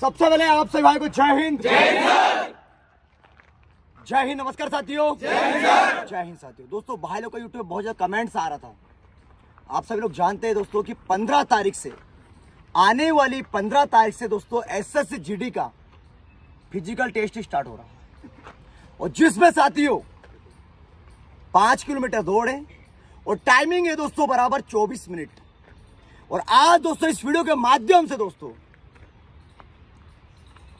सबसे पहले आप सभी भाई को जय हिंद। जय हिंद। नमस्कार साथियों। जय हिंद साथियों। दोस्तों भाई लोग का यूट्यूब बहुत ज़्यादा कमेंट्स आ रहा था। आप सभी लोग जानते हैं दोस्तों कि 15 तारीख से आने वाली 15 तारीख से दोस्तों एस एस जीडी का फ़िज़िकल टेस्ट स्टार्ट हो रहा है। और जिसमें साथियों पाँच किलोमीटर दौड़ है और टाइमिंग है दोस्तों बराबर 24 मिनट। और आज दोस्तों इस वीडियो के माध्यम से दोस्तों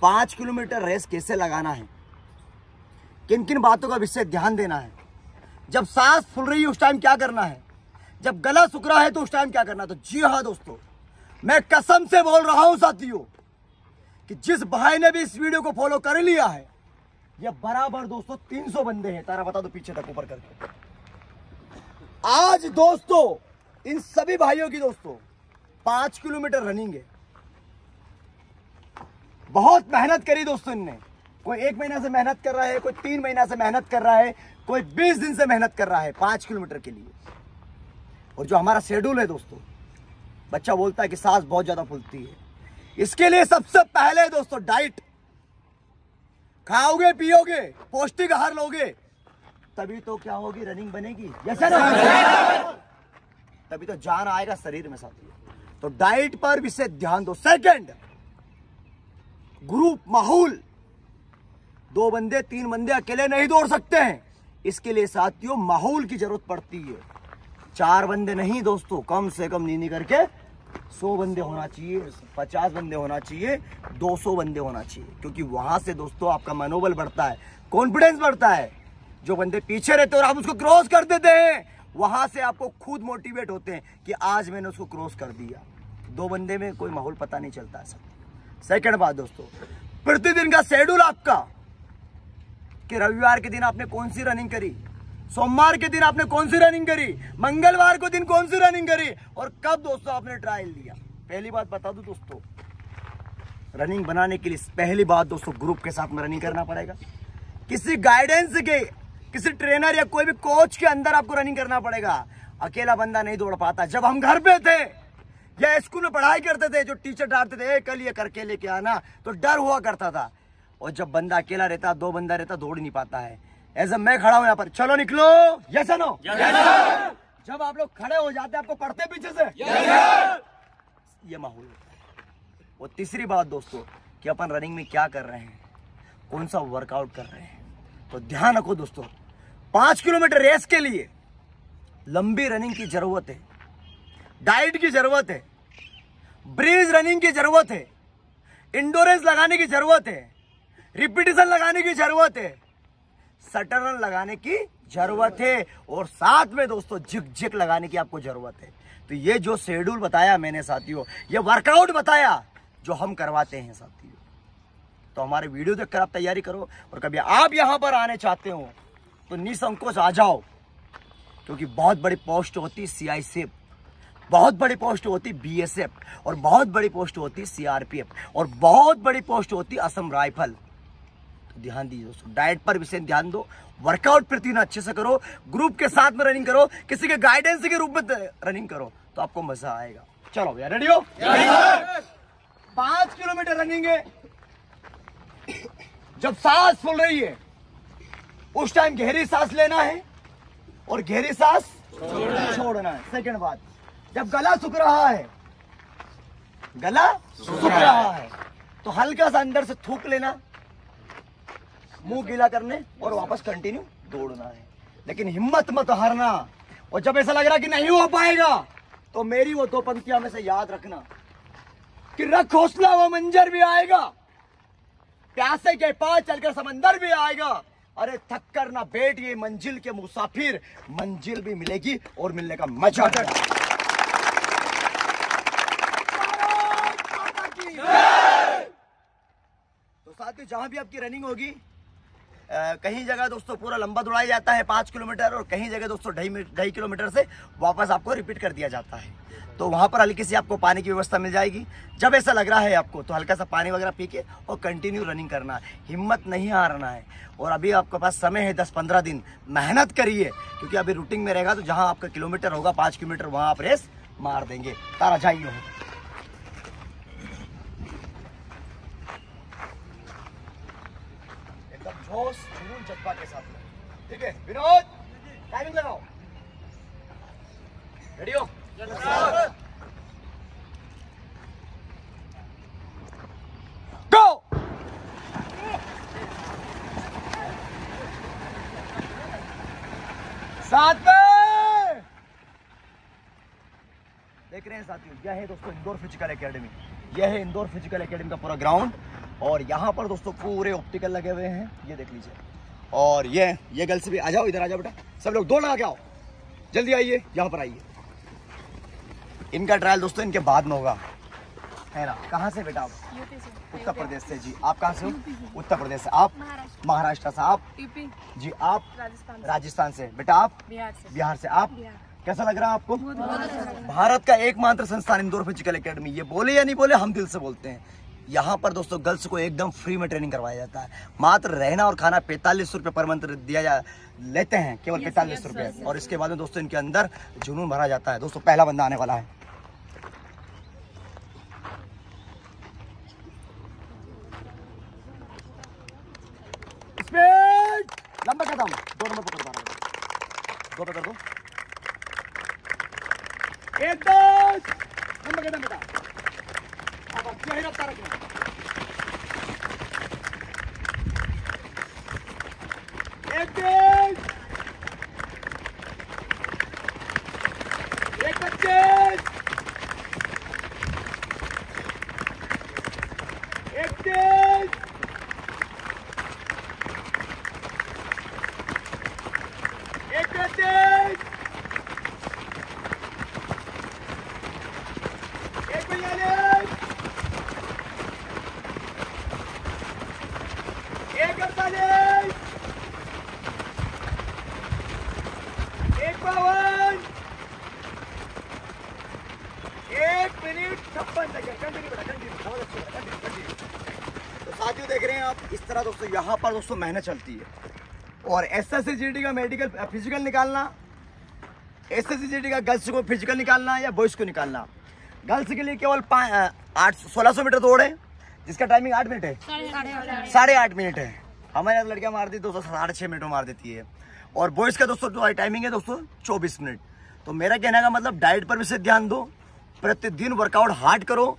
पाँच किलोमीटर रेस कैसे लगाना है? किन किन बातों का विषय ध्यान देना है? जब सांस फूल रही है, उस टाइम क्या करना है? जब गला सुख रहा है तो उस टाइम क्या करना है? तो जी हाँ दोस्तों, मैं कसम से बोल रहा हूँ, साथियों, कि जिस भाई ने भी इस वीडियो को फॉलो कर लिया है, ये बराबर दोस्तों 300 बंदे हैं। तारा, बता दो पीछे तक, ऊपर करके। आज दोस्तों, इन सभी भाइयों की दोस्तों, पाँच किलोमीटर रनिंग है। बहुत मेहनत करी दोस्तों इनने। कोई एक महीना से मेहनत कर रहा है, कोई तीन महीना से मेहनत कर रहा है, कोई बीस दिन से मेहनत कर रहा है, पाँच किलोमीटर के लिए। और जो हमारा शेड्यूल है दोस्तों, बच्चा बोलता है कि सांस बहुत ज़्यादा फूलती है। इसके लिए सबसे पहले दोस्तों डाइट खाओगे, पियोगे, पौष्टिक आहार लोगे, तभी तो क्या होगी रनिंग बनेगी। तभी तो जान आएगा शरीर में साथियों। तो डाइट पर विशेष ध्यान दो। सेकंड ग्रुप माहौल। दो बंदे तीन बंदे अकेले नहीं दौड़ सकते हैं। इसके लिए साथियों, माहौल की ज़रूरत पड़ती है। चार बंदे नहीं दोस्तों, कम से कम नीनी करके सौ बंदे होना चाहिए, पचास बंदे होना चाहिए, दो सौ बंदे होना चाहिए। क्योंकि वहाँ से दोस्तों आपका मनोबल बढ़ता है कॉन्फिडेंस बढ़ता है। जो बंदे पीछे रहते हैं और आप उसको क्रॉस कर देते हैं, वहाँ से आपको खुद मोटिवेट होते हैं कि आज मैंने उसको क्रॉस कर दिया। दो बंदे में कोई माहौल पता नहीं चलता ऐसा सेकंड बात दोस्तों, प्रतिदिन का शेड्यूल आपका कि रविवार के दिन आपने कौन सी रनिंग करी, सोमवार के दिन आपने कौन सी रनिंग करी, मंगलवार को दिन कौन सी रनिंग करी और कब दोस्तों आपने ट्रायल लिया पहली बात बता दू दोस्तों, रनिंग बनाने के लिए पहली बात दोस्तों ग्रुप के साथ में रनिंग करना पड़ेगा। किसी गाइडेंस के, किसी ट्रेनर या कोई भी कोच के अंदर आपको रनिंग करना पड़ेगा। अकेला बंदा नहीं दौड़ पाता। जब हम घर पे थे या स्कूल में पढ़ाई करते थे जो टीचर डांटते थे "ए, कल ये करके लेके आना। तो डर हुआ करता था। और जब बंदा अकेला रहता दो बंदा रहता दौड़ नहीं पाता है। ऐसा मैं खड़ा हूँ यहाँ पर। चलो निकलो। यस नो जब आप लोग खड़े हो जाते हैं आपको पढ़ते पीछे से। ये माहौल। होता है और तीसरी बात दोस्तों कि अपन रनिंग में क्या कर रहे हैं? कौन सा वर्कआउट कर रहे हैं? तो ध्यान रखो दोस्तों पाँच किलोमीटर रेस के लिए लंबी रनिंग की ज़रूरत है। डाइट की ज़रूरत है, ब्रीज रनिंग की ज़रूरत है इंडोरेंस लगाने की ज़रूरत है रिपीटेशन लगाने की ज़रूरत है सटरन लगाने की ज़रूरत है और साथ में दोस्तों जिक जिक लगाने की आपको ज़रूरत है। तो ये जो शेड्यूल बताया मैंने साथियों, ये वर्कआउट बताया जो हम करवाते हैं साथियों। तो हमारे वीडियो देखकर आप तैयारी करो और कभी आप यहाँ पर आने चाहते हो तो निसंकोच आ जाओ, क्योंकि बहुत बड़ी पोस्ट होती सीआईसीएफ बहुत बड़ी पोस्ट होती बीएसएफ और बहुत बड़ी पोस्ट होती सीआरपीएफ और बहुत बड़ी पोस्ट होती असम राइफल। तो ध्यान दीजिए दोस्तों डाइट पर विशेष ध्यान दो वर्कआउट प्रतिदिन अच्छे से करो ग्रुप के साथ में रनिंग करो किसी के गाइडेंस के रूप में रनिंग करो तो आपको मज़ा आएगा। चलो भैया रेडी हो? पाँच किलोमीटर रनिंग है। जब सांस फूल रही है उस टाइम गहरी सांस लेना है और गहरी सांस छोड़ना है। सेकंड बात जब गला सूख रहा है गला सूख रहा है। तो हल्का सा अंदर से थूक लेना मुँह गीला करने और वापस कंटिन्यू दौड़ना है। लेकिन हिम्मत मत हारना। और जब ऐसा लग रहा कि नहीं हो पाएगा तो मेरी वो दो पंक्तियाँ में से याद रखना कि रख हौसला वो मंजर भी आएगा। प्यासे के पास चलकर समंदर भी आएगा। अरे थक कर ना बैठ ये मंजिल के मुसाफिर। मंजिल भी मिलेगी और मिलने का मज़ा। आएगा। तो साथ ही भी आपकी रनिंग होगी कहीं जगह दोस्तों पूरा लंबा दौड़ाया जाता है पाँच किलोमीटर और कहीं जगह दोस्तों ढाई ढाई किलोमीटर से वापस आपको रिपीट कर दिया जाता है। तो वहाँ पर हल्की सी आपको पानी की व्यवस्था मिल जाएगी। जब ऐसा लग रहा है आपको तो हल्का सा पानी वगैरह पी के और कंटिन्यू रनिंग करना है। हिम्मत नहीं हारना है। और अभी आपके पास समय है दस पंद्रह दिन। मेहनत करिए, क्योंकि अभी रूटीन में रहेगा तो जहाँ आपका किलोमीटर होगा, पाँच किलोमीटर, वहाँ आप रेस मार देंगे। तारा जाइए जोश जुनून जज्बा के साथ में। ठीक है? विनोद टाइमिंग लगाओ। रेडी हो? साथ में! देख रहे हैं साथियों, यह है दोस्तों इंदौर फ़िज़िकल एकेडमी। यह है इंदौर फ़िज़िकल एकेडमी का पूरा ग्राउंड। और यहाँ पर दोस्तों पूरे ऑप्टिकल लगे हुए हैं। ये देख लीजिए। और ये ये गर्ल्स भी आ जाओ इधर आ जाओ बेटा। सब लोग लगा के आओ। जल्दी आइए यहाँ पर आइए। इनका ट्रायल दोस्तों इनके बाद में होगा। है ना? कहाँ से बेटा आप? उत्तर प्रदेश से। जी आप कहाँ से हो? उत्तर प्रदेश से। आप महाराष्ट्र। से। आप? यूपी। जी आप? राजस्थान से। बेटा आप? बिहार से। आप? कैसा लग रहा है आपको? अच्छा भारत का एकमात्र संस्थान इंदौर फ़िज़िकल एकेडमी। ये बोले या नहीं बोले हम दिल से बोलते हैं। यहाँ पर दोस्तों गर्ल्स को एकदम फ्री में ट्रेनिंग करवाया जाता है। मात्र रहना और खाना पैंतालीस रुपये पर मंथ दिया जा लेते हैं केवल पैंतालीस रुपये और इसके बाद में दोस्तों इनके अंदर जुनून भरा जाता है। दोस्तों पहला बंदा आने वाला है स्पीड लंबा कदम दो नंबर पकड़ पा रहा दो पकड़ दो एक दस लंबा कदम बेटा अब अब यही रफ्तार रखना एक बीस एक पच्चीस एक तीस एक पैंतीस एक बयालीस एक अड़तालीस एक बावन एक मिनट छप्पन सेकंड कंटिन्यू बेटा कंटिन्यू बहुत अच्छी बेटा कंटिन्यू कंटिन्यू तो साथियों देख रहे हैं आप इस तरह दोस्तों, यहाँ पर दोस्तों मेहनत चलती है। और एस एस का मेडिकल फ़िज़िकल निकालना एस एस का गर्ल्स को फ़िज़िकल निकालना या बॉयज़ को निकालना। गर्ल्स के लिए केवल आठ सोलह सौ मीटर दौड़ है, जिसका टाइमिंग आठ मिनट है। साढ़े आठ मिनट है। हमारे यहाँ लड़कियाँ मार दी दोस्तों, साढ़े छः मिनट मार देती है। और बॉयज़ का दोस्तों टाइमिंग है दोस्तों, चौबीस मिनट। तो मेरा कहने का मतलब डाइट पर से ध्यान दो, प्रतिदिन वर्कआउट हार्ड करो,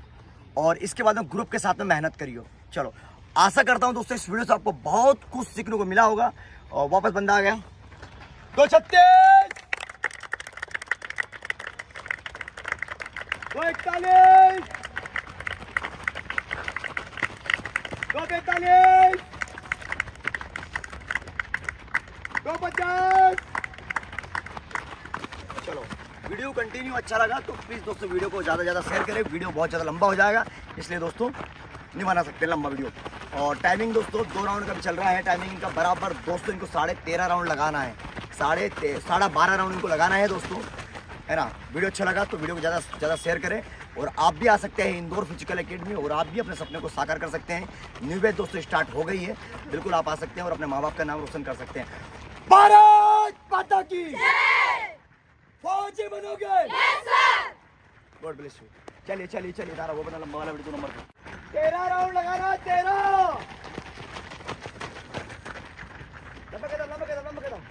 और इसके बाद में ग्रुप के साथ में मेहनत करियो। चलो आशा करता हूँ दोस्तों, इस वीडियो से आपको बहुत कुछ सीखने को मिला होगा। और वापस बंदा आ गया। दो छत्तीस। दो इकतालीस। दो पैंतालीस। दो पचास। चलो, वीडियो कंटिन्यू अच्छा लगा तो प्लीज़ दोस्तों, वीडियो को ज़्यादा ज़्यादा शेयर करें। वीडियो बहुत ज़्यादा लंबा हो जाएगा, इसलिए दोस्तों, नहीं बना सकते लंबा वीडियो। और टाइमिंग दोस्तों दो राउंड का भी चल रहा है। टाइमिंग का बराबर दोस्तों इनको साढ़े तेरह राउंड लगाना है। साढ़े ते- साढ़े बारह राउंड इनको लगाना है दोस्तों। है ना? वीडियो अच्छा लगा तो वीडियो को ज़्यादा ज़्यादा शेयर करें। और आप भी आ सकते हैं इंदौर फ़िज़िकल एकेडमी और आप भी अपने सपने को साकार कर सकते हैं। न्यू बैच दोस्तों स्टार्ट हो गई है। बिल्कुल आप आ सकते हैं और अपने माँ बाप का नाम रोशन कर सकते हैं। भारत माता की फौजी बनोगे! गॉड ब्लेस यू चलिए चलिए चलिए तारा वो बना लंबा वाला वीडियो नंबर का तेरह राउंड लगाना तेरह लंबा कदम लंबा कदम लंबा कदम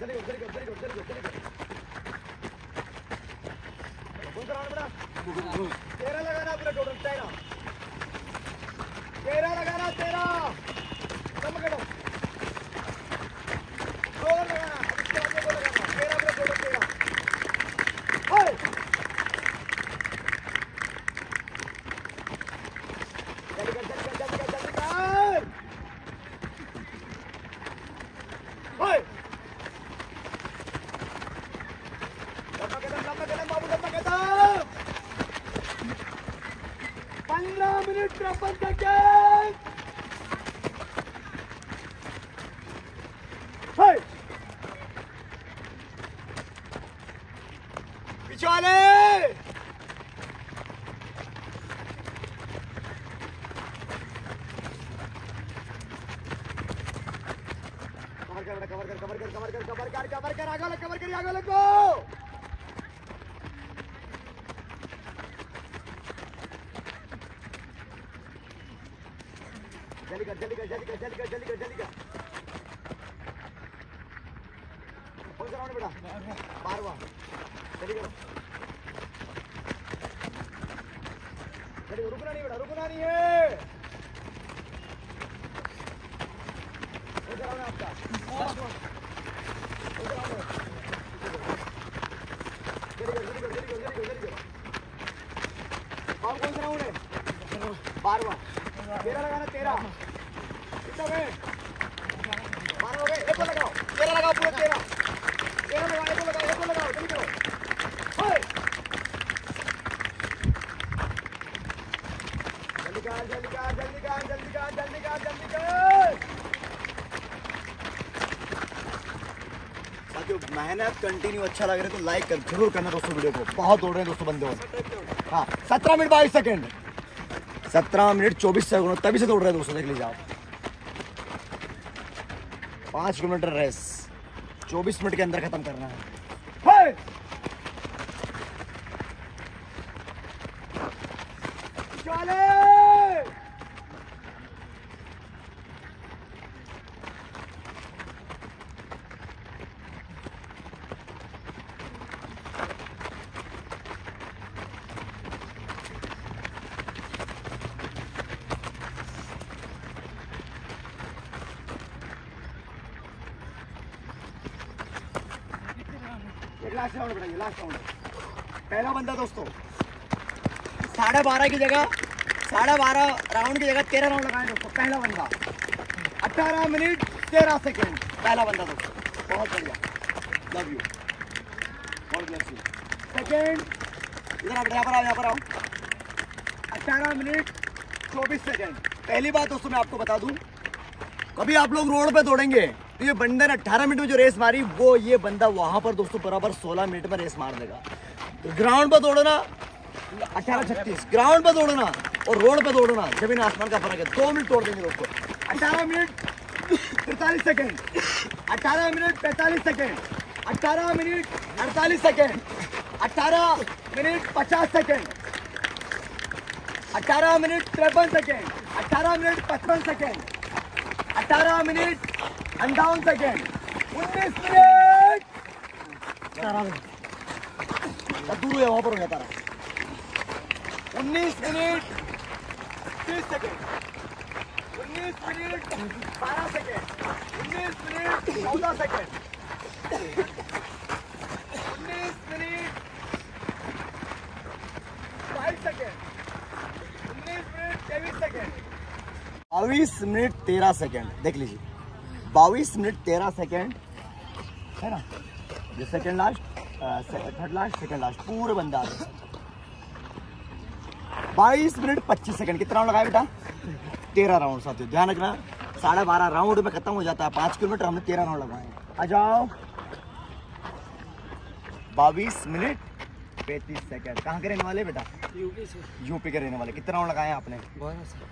चलिए चलिए चलिए चलिए चलिए कौन सा राउंड बना तेरह लगाना पूरा टोटल तेरह तेरह लगाना तेरह लंबा कदम दो और लगाना अब इसके बाद में दो लगाना तेरह पूरा टोटल तेरह हाय जल्दी कर जल्दी कर जल्दी कर जल्दी कर हाय लंबा कदम लंबा कदम बाबू लंबा कदम पंद्रह मिनट तिरपन सेकेंड हाय वाले कवर कर कवर कर कवर कर कवर कर कवर कर कवर कर, आगे करिए, आगे को जल्दी कर जल्दी कर जल्दी कर जल्दी कर जल्दी कर, जल्दी कर कौन सा राउंड बेटा बारवा। जल्दी करो करो, रुकना नहीं बेटा रुकना नहीं है। तेरह लगाना तेरह कितना गए बारह हो गए। एक लगाओ। तेरह लगाओ पूरे तेरह तेरह लगाओ एक को लगाओ एक को लगाओ जल्दी करो ओए! जल्दी कर जल्दी कर जल्दी कर जल्दी कर जल्दी कर जल्दी कर मेहनत कंटिन्यू अच्छा लग रहा है तो लाइक कर, ज़रूर करना दोस्तों वीडियो को। बहुत दौड़ रहे हैं दोस्तों बंदे हो हाँ सत्रह मिनट बाईस सेकेंड सत्रह मिनट चौबीस सेकंड तभी से दौड़ रहे हैं दोस्तों, देख लीजिए आप। पाँच किलोमीटर रेस चौबीस मिनट के अंदर खत्म करना है। हे! चले! ये पहला बंदा दोस्तों, साढ़े बारह की जगह, साढ़े बारह राउंड की जगह तेरह राउंड लगाए दोस्तों, पहला बंदा। अठारह मिनट, तेरह सेकेंड पहला बंदा दोस्तों। बहुत बढ़िया। लव यू बहुत ब्लेस सेकेंड इधर आप, यहाँ पर आओ, यहाँ पर आओ। अठारह मिनट, चौबीस सेकेंड पहली बात दोस्तों, मैं आपको बता दूँ, कभी आप लोग रोड पे दौड़ेंगे तो ये बंदे ने 18 मिनट में जो रेस मारी, वो ये बंदा वहाँ पर दोस्तों बराबर 16 मिनट में रेस मार देगा। ग्राउंड पर दौड़ना, अठारह छत्तीस, ग्राउंड पर दौड़ना और रोड पर दौड़ना, ज़मीन आसमान का फ़र्क है। दो मिनट तोड़ देंगे दोस्तों। अठारह मिनट तिरतालीस सेकेंड। अठारह मिनट, पैंतालीस सेकेंड। अठारह मिनट, अड़तालीस सेकेंड। अठारह मिनट, पचास सेकेंड। अठारह मिनट, तिरपन सेकेंड। अठारह मिनट, पचपन सेकेंड। अठारह मिनट अंठावन सेकेंड उन्नीस मिनट दूर है वहाँ पर हो तारा उन्नीस मिनट तीस सेकेंड उन्नीस मिनट बारह सेकेंड उन्नीस मिनट चौदह सेकेंड उन्नीस मिनट बाईस सेकेंड उन्नीस मिनट तेईस सेकेंड बाईस मिनट तेरह सेकेंड। देख लीजिए। बाईस मिनट तेरह सेकेंड। है ना? ये second last third last second last पूरे बंदा आ गए। बाईस मिनट पच्चीस सेकंड। कितना राउंड लगाया बेटा? तेरह राउंड साथियों ध्यान रखना। साढ़े बारह राउंड में खत्म हो जाता है। पाँच किलोमीटर हमने तेरह राउंड लगाए आ जाओ। बाईस मिनट पैंतीस सेकेंड। कहाँ के रहने वाले बेटा? यूपी से। यूपी के रहने वाले। कितना राउंड लगाए आपने?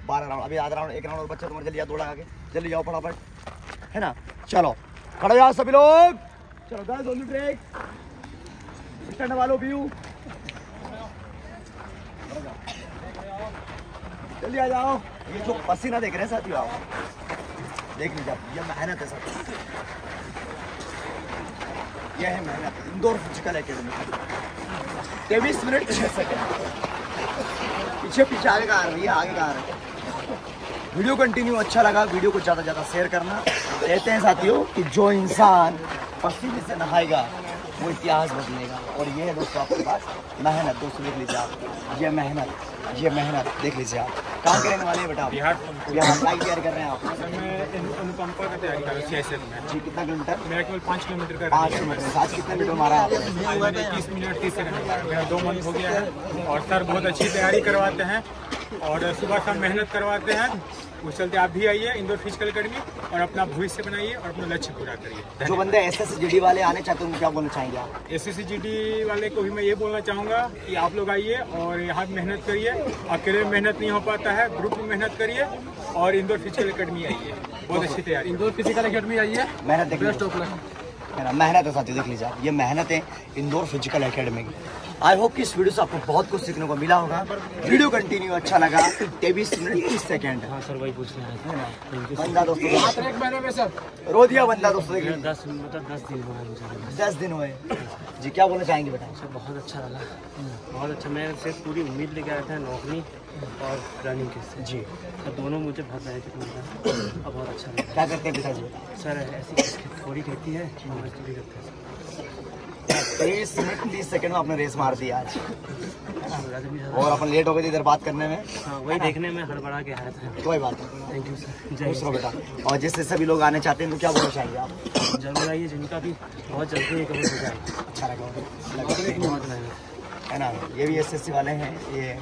बारह राउंड अभी आधा राउंड एक राउंड और बच्चा तुम्हारे जल्दी दो लगा के जल्दी जाओ फटाफट। है ना? चलो, खड़े जाओ सभी लोग। चलो guys on the break stand वालों व्यू जल्दी आ जाओ। ये जो पसीना देख रहे हैं साथियों आप, देख लीजिए आप, ये मेहनत है साथियों। ये है मेहनत, इंदौर फ़िज़िकल एकेडमी। तेईस मिनट छः सेकंड। पीछे पीछे आगे का आ रहा है आगे का आ रहा है। वीडियो कंटिन्यू अच्छा लगा वीडियो को ज़्यादा ज़्यादा शेयर करना। कहते हैं साथियों कि जो इंसान पसीने से नहाएगा वो इतिहास बदलेगा। और ये है दोस्तों आपके पास मेहनत। दोस्तों देख लीजिए आप ये मेहनत ये मेहनत देख लीजिए आप। कहाँ के रहने वाले हैं बेटा आप। बिहार बिहार तैयार कर रहे हैं आप? सर मैं इन- अनुकंपा का तैयारी कर रहा हूँ जी कितना किलोमीटर? मेरा केवल पाँच किलोमीटर का पाँच किलोमीटर। आज कितने मीटर मारा है तीस मिनट तीस सेकंड। मेरा दो मंथ हो गया है। और सर बहुत अच्छी तैयारी करवाते हैं। और सुबह शाम मेहनत करवाते हैं। उस चलते आप भी आइए इंदौर फ़िज़िकल अकेडमी और अपना भविष्य बनाइए और अपना लक्ष्य पूरा करिए। जो बंदे एस एस जी वाले आने चाहते हैं क्या बोलना चाहेंगे आप? एस एस वाले को भी मैं ये बोलना चाहूँगा कि आप लोग आइए और यहाँ मेहनत करिए। अकेले मेहनत नहीं हो पाता है ग्रुप में मेहनत करिए और इंदौर फ़िज़िकल अकेडमी आइए। बहुत अच्छी तैयारी। इंदौर फ़िज़िकल अकेडमी आइए। मेहनत देख बेस्ट ऑफ़ लक है ना मेहनत है साथी देख लीजिए ये मेहनत है इंदौर फ़िज़िकल अकेडमी की। आई होप कि इस वीडियो से आपको बहुत कुछ सीखने को मिला होगा। वीडियो कंटिन्यू अच्छा लगा। तेईस मिनट तीस सेकेंड हाँ सर वही पूछ रहे बंदा दोस्तों एक महीने में सर। रो दिया बंदा दोस्तों दस मतलब दस दिन हुआ दस दिन हुए। जी क्या बोलना चाहेंगे बेटा सर बहुत अच्छा लगा। बहुत अच्छा। मैं सिर्फ़ पूरी उम्मीद लेके आया था नौकरी और रनिंग के जी। और दोनों मुझे बहुत बेनिफिट मिला और बहुत अच्छा लगा। क्या करते हैं पिताजी? सर ऐसी थोड़ी कहती है मजदूरी करते हैं। तेईस मिनट तीस सेकंड में आपने रेस मार दिया आज। और अपन लेट हो गए थे इधर बात करने में। हाँ वही देखने में हड़बड़ा के आया था कोई बात नहीं। थैंक यू सर जय बेटा। और जिससे सभी लोग आने चाहते हैं तो क्या बोलना चाहेंगे आप? ज़रूर आइए जिनका भी बहुत जल्दी हो जाए। अच्छा लगा है। ना? ये भी एसएससी वाले हैं ये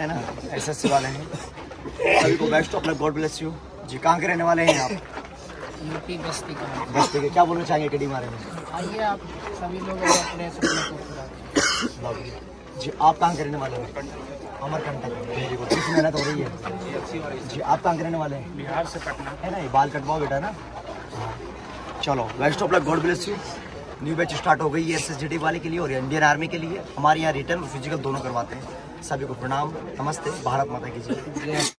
है ना? एसएससी वाले हैं। सभी को best of luck God bless you जी कहाँ के रहने वाले हैं आप? यूपी बस्ती का। बस्ती के। क्या बोलना चाहेंगे टेडी बारे में? आइए आप। सभी लोग अपने सपने को पूरा जी आप कहाँ के रहने वाले हैं? अमरकंटक कितनी मेहनत हो रही है? जी आप कहाँ के रहने वाले हैं? बिहार से पटना। है ना ये बाल कटवाओ बेटा ना। चलो best of luck God bless you new batch start हो गई है एसएसजीडी वाले के लिए और इंडियन आर्मी के लिए। हमारे यहाँ रिटर्न और फ़िज़िकल दोनों करवाते हैं। सभी को प्रणाम नमस्ते भारत माता की जय